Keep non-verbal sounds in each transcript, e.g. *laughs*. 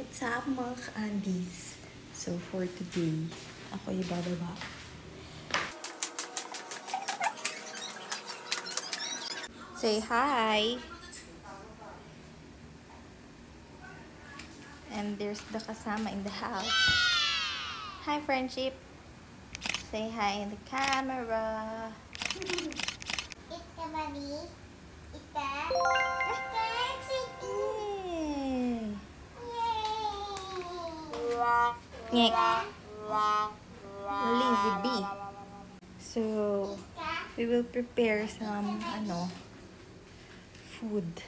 What's up mga ka-Andes? So, for today, ako yung bababa. Say hi! And there's the kasama in the house. Hi, friendship! Say hi in the camera. Ika mami. Ika. Ngek. Lazy bee. So, we will prepare some, ano, food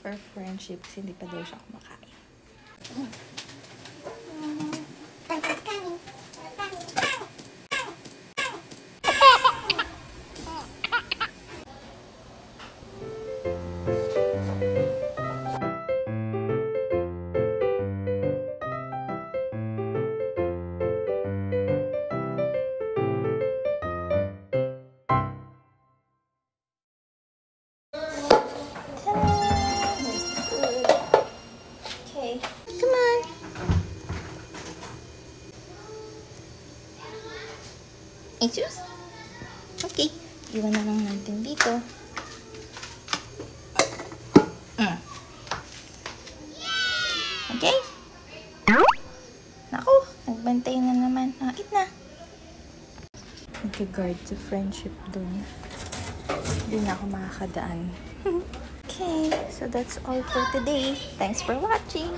for friendship hindi pa daw siya kumakain. Jesus? Okay. Iwan na lang natin dito. Mm. Okay? Naku, nagbantay na naman. Ah, eat na. Nag-guard sa friendship dun. Hindi na ako makakadaan. *laughs* okay, so that's all for today. Thanks for watching.